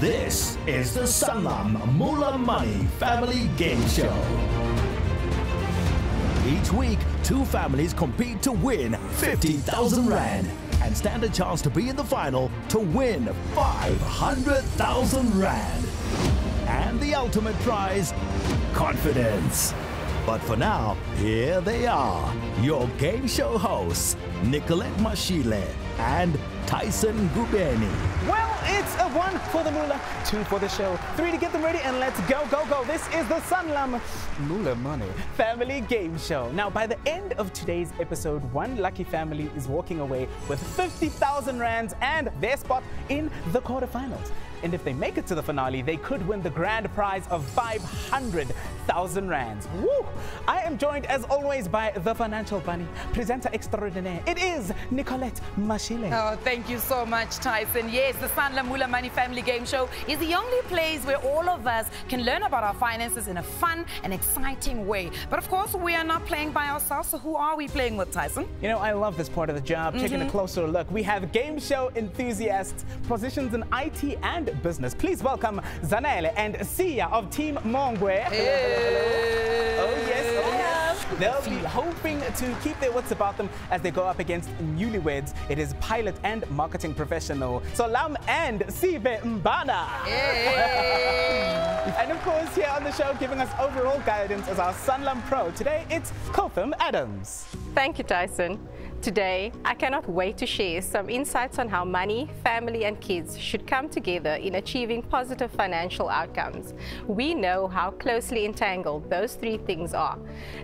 This is the Sanlam Moola Money Family Game Show. Each week, two families compete to win 50,000 Rand and stand a chance to be in the final to win 500,000 Rand. And the ultimate prize, confidence. But for now, here they are, your game show hosts, Nicolette Mashile and Tyson Ngubeni. Well, it's a one for the Moolah, two for the show, three to get them ready, and let's go, go, go. This is the Sanlam Moola Money Family Game Show. Now, by the end of today's episode, one lucky family is walking away with 50,000 rands and their spot in the quarterfinals. And if they make it to the finale, they could win the grand prize of 500,000 rands. Woo! I am joined, as always, by the financial bunny, presenter extraordinaire. It is Nicolette Mashile. Oh, thank you so much, Tyson. Yes, the Sanlam Moola Money Family Game Show is the only place where all of us can learn about our finances in a fun and exciting way. But of course, we are not playing by ourselves, so who are we playing with, Tyson? You know, I love this part of the job, taking a mm-hmm. closer look. We have game show enthusiasts, positions in IT and business. Please welcome Zanele and Sia of Team Mongwe. Oh, yes, oh, yes. They'll be hoping to keep their wits about them as they go up against newlyweds. It is pilot and marketing professional Solam and Sive Mbana. And of course, here on the show, giving us overall guidance as our Sanlam Pro. Today, it's Kulthum Adams. Thank you, Tyson. Today, I cannot wait to share some insights on how money, family, and kids should come together in achieving positive financial outcomes. We know how closely entangled those three things are.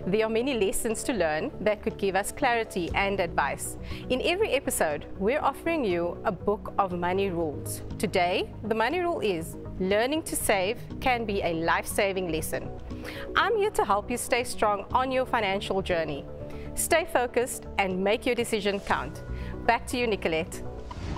There are many lessons to learn that could give us clarity and advice. In every episode, we're offering you a book of money rules. Today, the money rule is learning to save can be a life saving lesson. I'm here to help you stay strong on your financial journey. Stay focused and make your decision count. Back to you, Nicolette.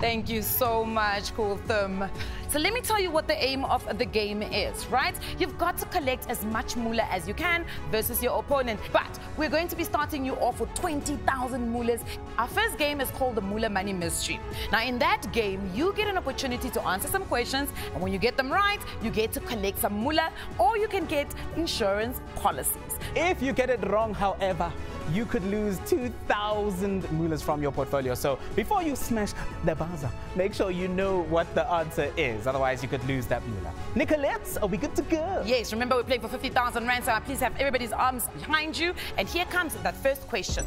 Thank you so much, Kulthum. So let me tell you what the aim of the game is, right? You've got to collect as much moolah as you can versus your opponent. But we're going to be starting you off with 20,000 moolahs. Our first game is called the Moolah Money Mystery. Now, in that game, you get an opportunity to answer some questions. And when you get them right, you get to collect some moolah or you can get insurance policies. If you get it wrong, however, you could lose 2,000 moolahs from your portfolio. So before you smash the buzzer, make sure you know what the answer is. Otherwise, you could lose that moolah. Nicolette, are we good to go? Yes, remember we're playing for 50,000 rand, so please have everybody's arms behind you. And here comes that first question.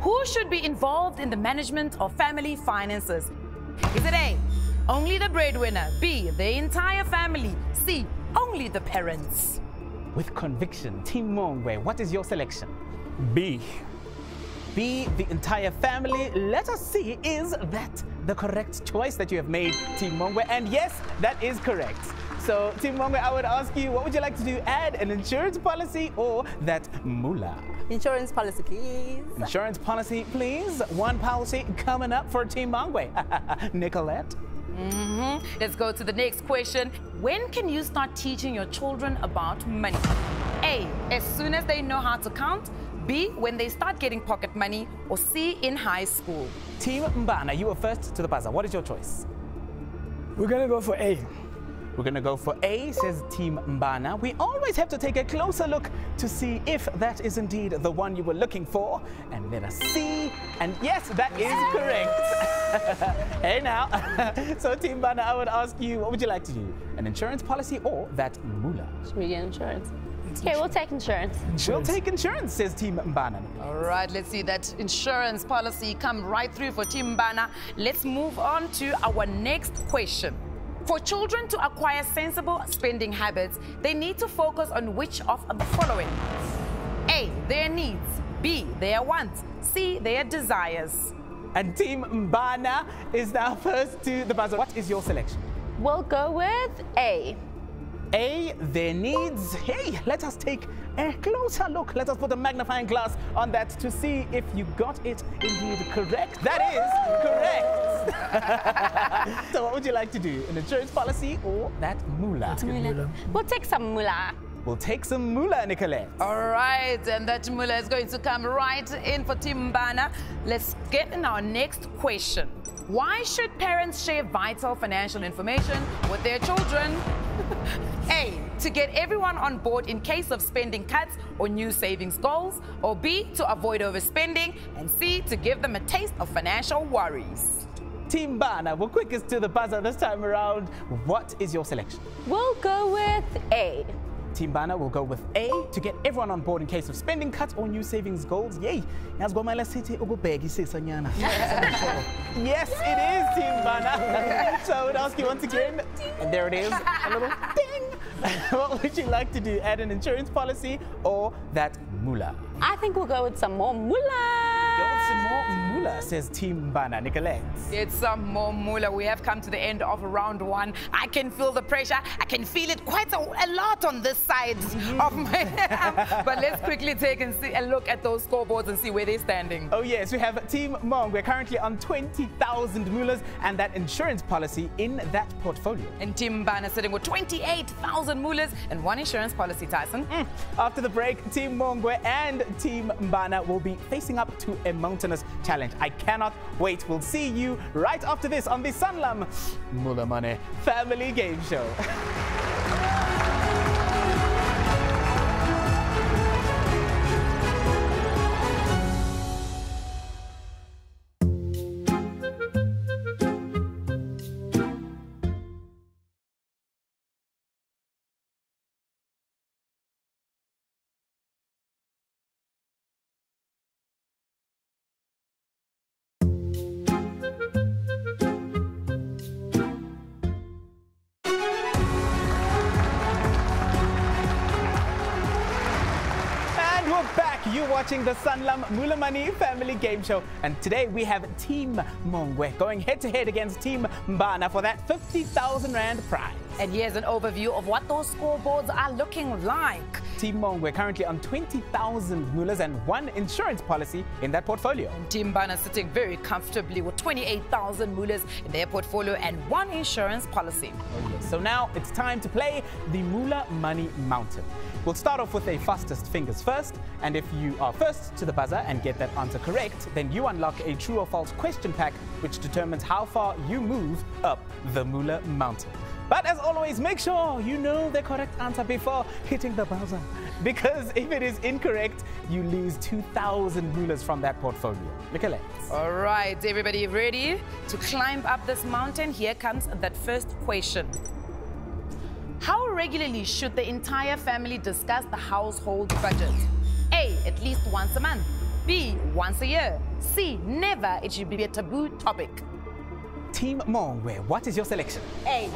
Who should be involved in the management of family finances? Is it A, only the breadwinner, B, the entire family, C, only the parents? With conviction, Team Mongwe, what is your selection? B. B, the entire family. Let us see, is that the correct choice that you have made, Team Mongwe? And yes, that is correct. So, Team Mongwe, I would ask you, what would you like to do? Add an insurance policy or that moolah? Insurance policy, please. Insurance policy, please. One policy coming up for Team Mongwe. Nicolette? Mhm. Let's go to the next question. When can you start teaching your children about money? A, as soon as they know how to count. B, when they start getting pocket money. Or C, in high school. Team Mbana, you were first to the buzzer. What is your choice? We're gonna go for A. We're gonna go for A, says Team Mbana. We always have to take a closer look to see if that is indeed the one you were looking for. And let us see. And yes, that is correct. hey now. so Team Mbana, I would ask you, what would you like to do? An insurance policy or that moolah? Should we get insurance? Okay, we'll take insurance. We'll take insurance, says Team Mbana. All right, let's see that insurance policy come right through for Team Mbana. Let's move on to our next question. For children to acquire sensible spending habits, they need to focus on which of the following? A, their needs. B, their wants. C, their desires. And Team Mbana is now first to the buzzer. What is your selection? We'll go with A. A, their needs. Hey, let us take a closer look. Let us put a magnifying glass on that to see if you got it indeed correct. That is correct. so what would you like to do? An insurance policy or that moolah? We'll take some moolah. We'll take some moolah, Nicolette. All right, and that mullah is going to come right in for Team Mbana. Let's get in our next question. Why should parents share vital financial information with their children? A. To get everyone on board in case of spending cuts or new savings goals. Or B. To avoid overspending. And C. To give them a taste of financial worries. Team Mbana, we're quickest to the buzzer this time around. What is your selection? We'll go with A. Team Mbana will go with A to get everyone on board in case of spending cuts or new savings goals. Yay! Yazi kwamele sithi ukubhekisisa nyana. Yes, it is Team Mbana. so I would ask you once again, and there it is, a little ding. what would you like to do? Add an insurance policy or that moolah? I think we'll go with some more moolah. Go with some more moolah, says Team Mbana. Nicolette. Get some more moolah. We have come to the end of round one. I can feel the pressure. I can feel it quite a, a lot on this side of my. but let's quickly take and see a look at those scoreboards and see where they're standing. Oh yes, we have Team Mong. We're currently on 20,000 mullahs and that insurance policy in that portfolio. And Team Mbana sitting with 28,000 mullahs and one insurance policy, Tyson. Mm. After the break, Team Mongwe and Team Mbana will be facing up to a mountainous challenge. I cannot wait. We'll see you right after this on the Sanlam Moola Money Family Game Show. watching the Sanlam Moola-Money Family Game Show. And today we have Team Mongwe going head to head against Team Mbana for that 50,000 Rand prize. And here's an overview of what those scoreboards are looking like. Team Mongwe currently on 20,000 mullahs and one insurance policy in that portfolio. And Team Mbana sitting very comfortably with 28,000 mullahs in their portfolio and one insurance policy. So now it's time to play the Mula Money Mountain. We'll start off with a fastest fingers first, and if you are first to the buzzer and get that answer correct, then you unlock a true or false question pack, which determines how far you move up the Mula Mountain. But as always, make sure you know the correct answer before hitting the buzzer. Because if it is incorrect, you lose 2,000 mullahs from that portfolio. Nicolette. All right, everybody ready to climb up this mountain? Here comes that first question. How regularly should the entire family discuss the household budget? A, at least once a month. B, once a year. C, never. It should be a taboo topic. Team Mongwe, what is your selection? A.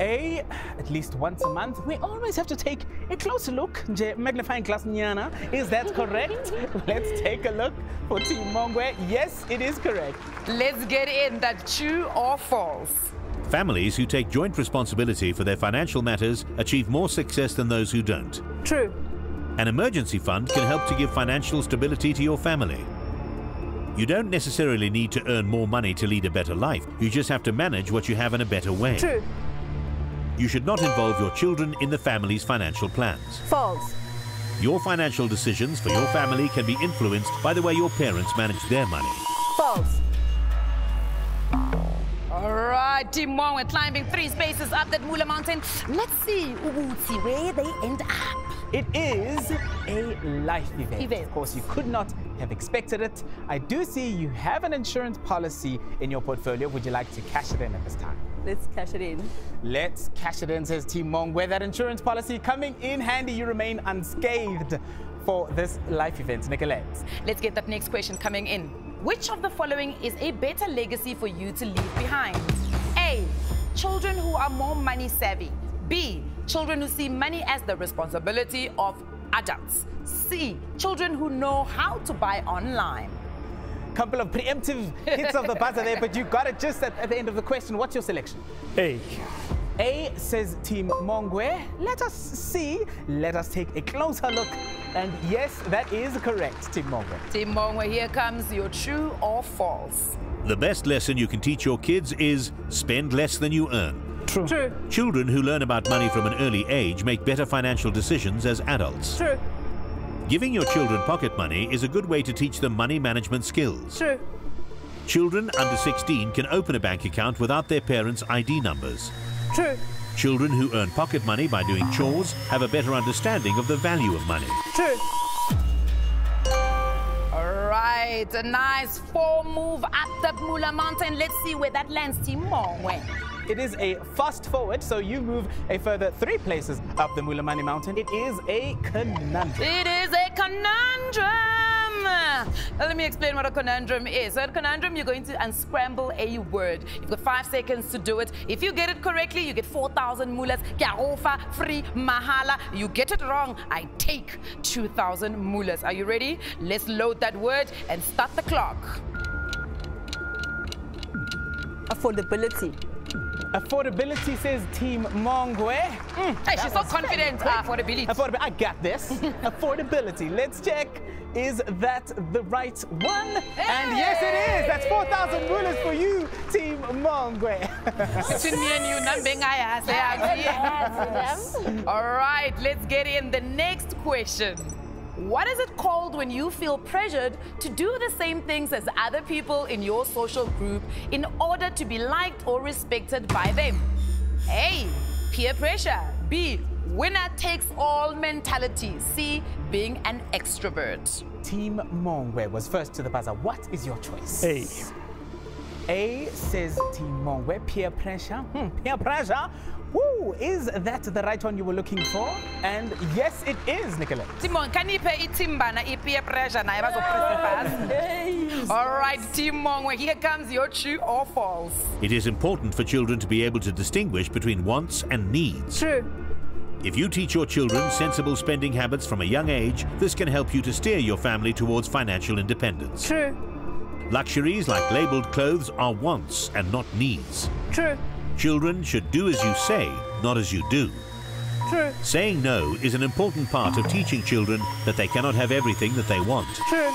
A, at least once a month. We always have to take a closer look. Nje, magnifying glass nyana. Is that correct? Let's take a look for Team Mongwe. Yes, it is correct. Let's get in that true or false. Families who take joint responsibility for their financial matters achieve more success than those who don't. True. An emergency fund can help to give financial stability to your family. You don't necessarily need to earn more money to lead a better life. You just have to manage what you have in a better way. True. You should not involve your children in the family's financial plans. False. Your financial decisions for your family can be influenced by the way your parents manage their money. False. All right, Team One, we're climbing three spaces up that Mula Mountain. Let's see Ubuti, where they end up. It is a life event. Event. Of course, you could not have expected it. I do see you have an insurance policy in your portfolio. Would you like to cash it in at this time? Let's cash it in. Let's cash it in, says Team Mong. Where that insurance policy coming in handy, you remain unscathed for this life event. Nicolette. Let's get that next question coming in. Which of the following is a better legacy for you to leave behind? A. Children who are more money savvy. B. Children who see money as the responsibility of adults. C. Children who know how to buy online. Couple of preemptive hits of the buzzer there, but you got it just at, at the end of the question. What's your selection? A. A says Team Mongwe. Let us see. Let us take a closer look. And yes, that is correct, Team Mongwe. Team Mongwe, here comes your true or false. The best lesson you can teach your kids is spend less than you earn. True. True. Children who learn about money from an early age make better financial decisions as adults. True. Giving your children pocket money is a good way to teach them money management skills. True. Children under 16 can open a bank account without their parents' ID numbers. True. Children who earn pocket money by doing chores have a better understanding of the value of money. True. All right, a nice four move up the Mula Mountain. Let's see where that lands Team Mongwe. It is a fast forward, so you move a further three places up the Mulamani Mountain. It is a conundrum. It is a conundrum. Let me explain what a conundrum is. So, a conundrum, you're going to unscramble a word. You've got five seconds to do it. If you get it correctly, you get 4,000 mulas. Kiarofa, free, mahala. You get it wrong, I take 2,000 mulas. Are you ready? Let's load that word and start the clock. Affordability. Affordability says Team Mongwe. Mm, Hey, she's so confident. Ah, affordability. Affordability. I got this. Affordability. Let's check. Is that the right one? And yes, it is. That's 4,000 mulas for you, Team Mongwe. Between me and you, nothing I ask. I. All right, let's get in the next question. What is it called when you feel pressured to do the same things as other people in your social group in order to be liked or respected by them? A. Peer pressure. B. Winner takes all mentality. C. Being an extrovert. Team Mongwe was first to the buzzer. What is your choice? A. A says Team Mongwe. Peer pressure. Hmm, peer pressure. Woo, is that the right one you were looking for? And yes, it is, Nicolette. Timon, can you pay Team Mbana i peer pressure na ibazo All right, Timon, here comes your true or false. It is important for children to be able to distinguish between wants and needs. True. If you teach your children sensible spending habits from a young age, this can help you to steer your family towards financial independence. True. Luxuries like labeled clothes are wants and not needs. True. Children should do as you say, not as you do. True. Saying no is an important part of teaching children that they cannot have everything that they want. True.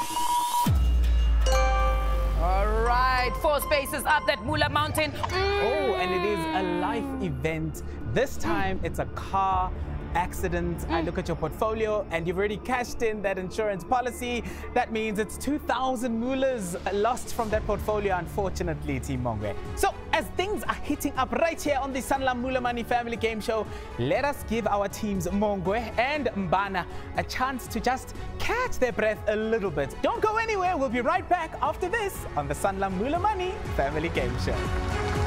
All right, four spaces up that Mula Mountain. Mm. Oh, and it is a life event. This time it's a car accident. I mm. look at your portfolio and you've already cashed in that insurance policy. That means it's 2,000 mulas lost from that portfolio, unfortunately, Team Mongwe. So, as things are heating up right here on the Sanlam Moola Money Family Game Show, let us give our teams Mongwe and Mbana a chance to just catch their breath a little bit. Don't go anywhere. We'll be right back after this on the Sanlam Moola Money Family Game Show.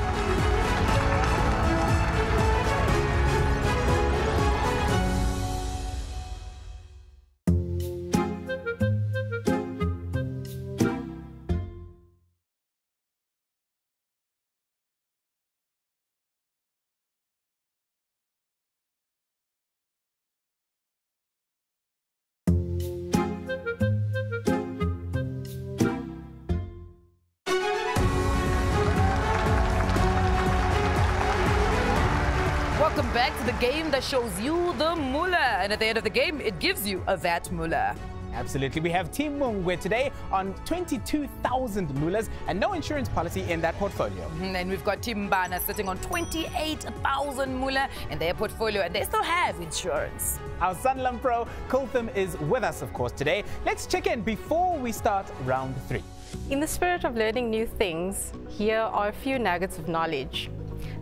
Shows you the Mula. And at the end of the game, it gives you a VAT Mula. Absolutely. We have Team Mongwe today on 22,000 mulas and no insurance policy in that portfolio. Mhm, And we've got Team Mbana sitting on 28,000 Mula in their portfolio, and they still have insurance. Our Sanlam Pro, Kulthum, is with us, of course, today. Let's check in before we start round three. In the spirit of learning new things, here are a few nuggets of knowledge.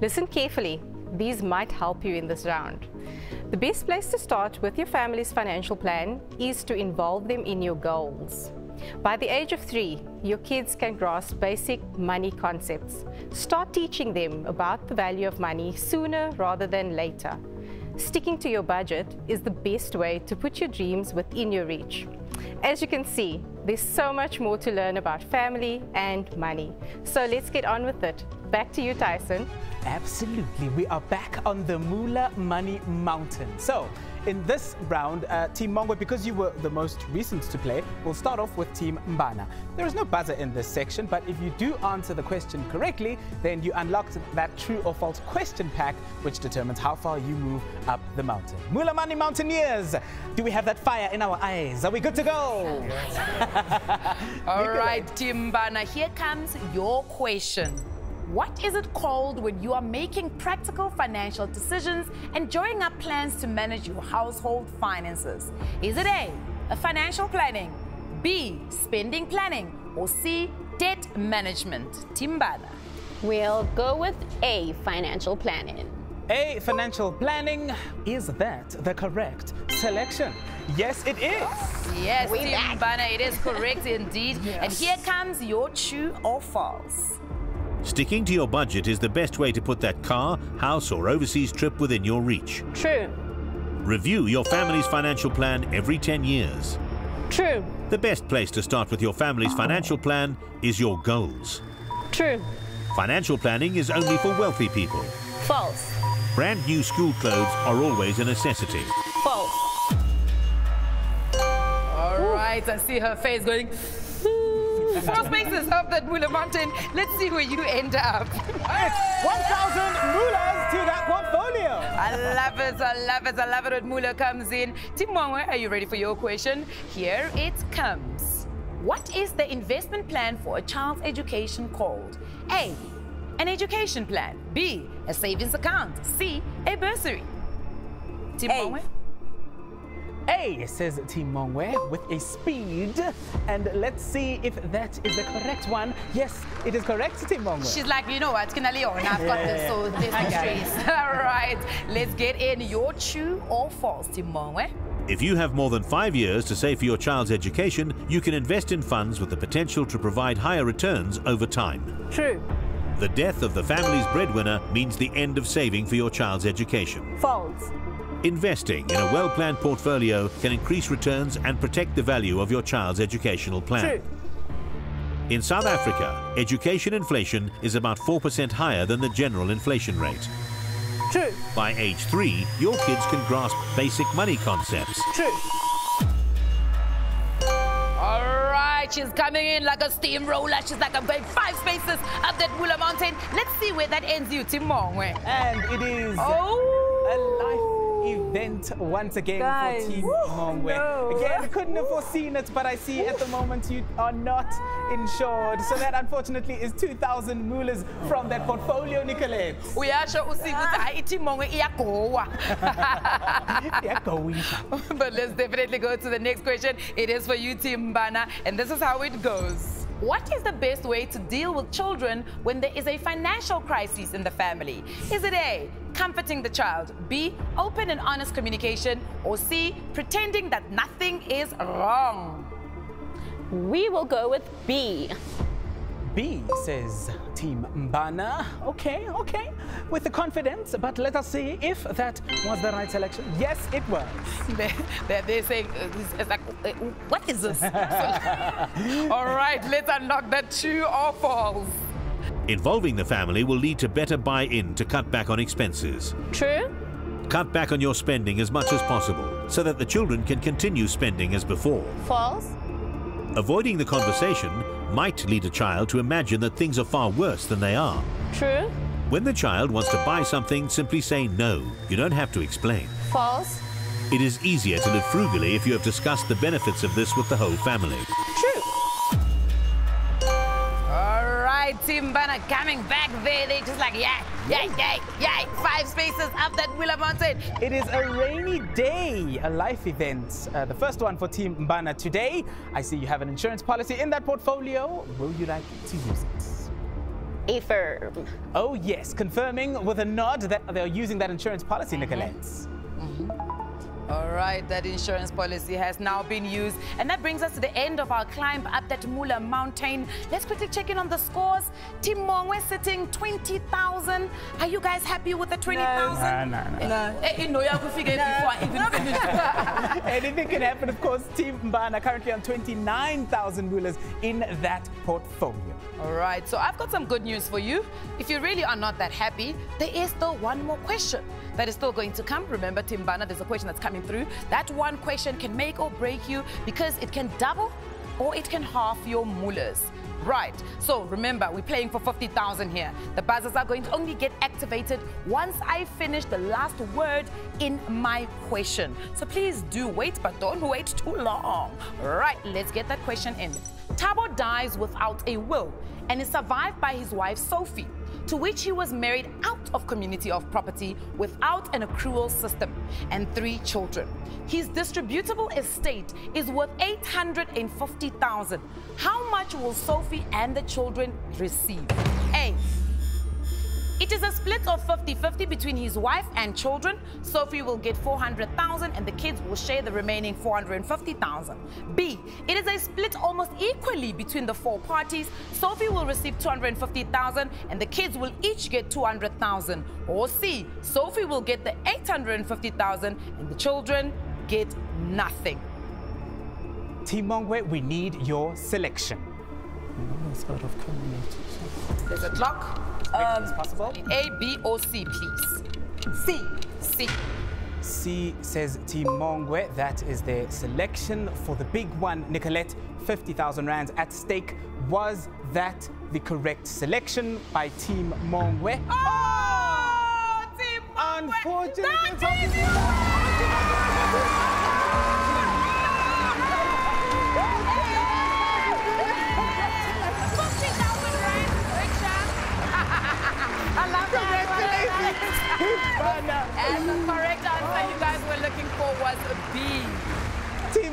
Listen carefully. These might help you in this round. The best place to start with your family's financial plan is to involve them in your goals. By the age of three, your kids can grasp basic money concepts. Start teaching them about the value of money sooner rather than later. Sticking to your budget is the best way to put your dreams within your reach. As you can see, there's so much more to learn about family and money. So let's get on with it. Back to you, Tyson. Absolutely. We are back on the Mula Money Mountain. So, in this round, uh, Team Mongwe, because you were the most recent to play, we'll start off with Team Mbana. There is no buzzer in this section, but if you do answer the question correctly, then you unlock that true or false question pack, which determines how far you move up the mountain. Mula Money Mountaineers, do we have that fire in our eyes? Are we good to go? All right, Team Mbana, here comes your question. What is it called when you are making practical financial decisions and drawing up plans to manage your household finances? Is it A, a financial planning, B, spending planning, or C, debt management. Team Mbana. We'll go with A, financial planning. A, financial planning. Is that the correct selection? Yes, it is. Yes, Team Mbana, it is correct indeed. And here comes your true or false. Sticking to your budget is the best way to put that car, house, or overseas trip within your reach. True. Review your family's financial plan every 10 years. True. The best place to start with your family's financial plan is your goals. True. Financial planning is only for wealthy people. False. Brand new school clothes are always a necessity. False. All right, I see her face going. Four spaces up that Moolah Mountain. Let's see where you end up. It's 1,000 mullahs to that portfolio. I love it, I love it, I love it when Moolah comes in. Team Mongwe, are you ready for your question? Here it comes. What is the investment plan for a child's education called? A, an education plan. B, a savings account. C, a bursary. Team Mongwe? A says Team Mongwe with a speed. And let's see if that is the correct one. Yes, it is correct, Team Mongwe. She's like, you know what, Kinaleon, I've got this, so there's no I got it. stress. All right, let's get in your true or false, Team Mongwe. If you have more than five years to save for your child's education, you can invest in funds with the potential to provide higher returns over time. True. The death of the family's breadwinner means the end of saving for your child's education. False. Investing in a well planned portfolio can increase returns and protect the value of your child's educational plan. True. In South Africa, education inflation is about 4% higher than the general inflation rate. True. By age three, your kids can grasp basic money concepts. True. All right, she's coming in like a steamroller. She's like, I'm going five spaces up that Moolah Mountain. Let's see where that ends you, Team Mongwe. And it is Oh! A life event once again Guys. for Team Mongwe. no. Again, couldn't have foreseen it, but I see at the moment you are not insured. So that unfortunately is 2,000 mullahs from that portfolio, Nicolette. Uyasho usiku ukuthi ah. hayi Timongwe iyagowa. Iyagowisha. but let's definitely go to the next question. It is for you, Team Mbana, and this is how it goes. What is the best way to deal with children when there is a financial crisis in the family? Is it A, comforting the child, B, open and honest communication, or C, pretending that nothing is wrong? We will go with B. B says Team Mbana. Okay, okay. With the confidence, but let us see if that was the right selection. Yes, it was. They, they're, they're saying, uh, it's- it's like, uh, what is this? All right, let's unlock that two or false. Involving the family will lead to better buy in to cut back on expenses. True. Cut back on your spending as much as possible so that the children can continue spending as before. False. Avoiding the conversation might lead a child to imagine that things are far worse than they are. True. When the child wants to buy something, simply say no. You don't have to explain. False. It is easier to live frugally if you have discussed the benefits of this with the whole family. True. All right, Team Mbana coming back there. They just like, yeah, yeah, yeah, yeah. Five spaces up that Willa Mountain. It is a rainy day, a life event. Uh, the first one for Team Mbana today. I see you have an insurance policy in that portfolio. Will you like to use it? A firm. Oh, yes, confirming with a nod that they're using that insurance policy, Nicolette. All right, that insurance policy has now been used. And that brings us to the end of our climb up that Mula Mountain. Let's quickly check in on the scores. Team Mongwe sitting 20,000. Are you guys happy with the 20,000? Nah, nah, nah. No. Eh, eh, no, you could figure it before I even finished. Anything can happen, of course. Team Mbana currently on 29,000 rulers in that portfolio. All right, so I've got some good news for you. If you really are not that happy, there is still one more question that is still going to come. Remember, Team Mbana, there's a question that's coming through. That one question can make or break you because it can double or it can half your mullahs. Right, so remember, we're playing for 50,000 here. The buzzers are going to only get activated once I finish the last word in my question. So please do wait, but don't wait too long. Right, let's get that question in. Tabo dies without a will and is survived by his wife Sophie. to which he was married out of community of property without an accrual system, and three children. His distributable estate is worth 850,000. How much will Sophie and the children receive? A. It is a split of 50-50 between his wife and children. Sophie will get 400,000 and the kids will share the remaining 450,000. B, it is a split almost equally between the four parties. Sophie will receive 250,000 and the kids will each get 200,000. Or C, Sophie will get the 850,000 and the children get nothing. Team Mongwe, we need your selection. There's a clock. Um, as possible. A, B, or C, please. C. C. C says Team Mongwe. That is their selection for the big one. Nicolette, 50,000 rands at stake. Was that the correct selection by Team Mongwe? Oh, Team Mongwe. Unfortunately,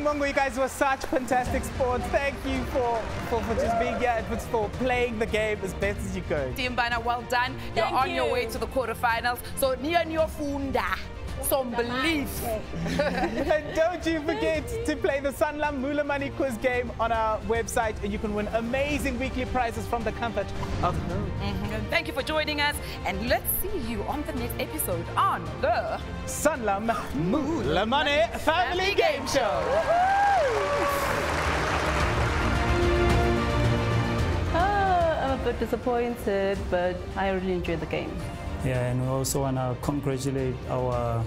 Team Mongwe, you guys were such fantastic sports. Thank you for, for, for just being here and for playing the game as best as you could. Team Mbana, well done. You're on you. your way to the quarterfinals. So, near your funda. Some belief. and don't you forget to play the Sanlam Moola Money quiz game on our website and you can win amazing weekly prizes from the comfort of home. Mhm. Thank you for joining us. And let's see you on the next episode on the Sanlam Moola Money Family Game Show. Uh, I'm a bit disappointed, but I really enjoyed the game. Yeah, and we also want to congratulate our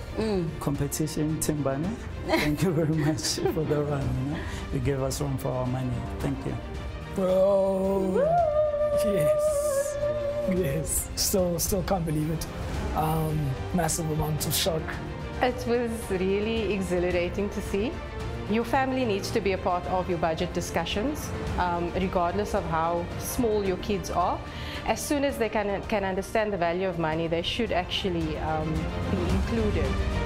competition, Team Mbana. Thank you very much for the run. You, know? you gave us one for our money. Thank you. Bro. Yes. Yes. Still, still can't believe it. Um, massive amount of shock. It was really exhilarating to see. Your family needs to be a part of your budget discussions, um, regardless of how small your kids are. As soon as they can, can understand the value of money, they should actually um, be included.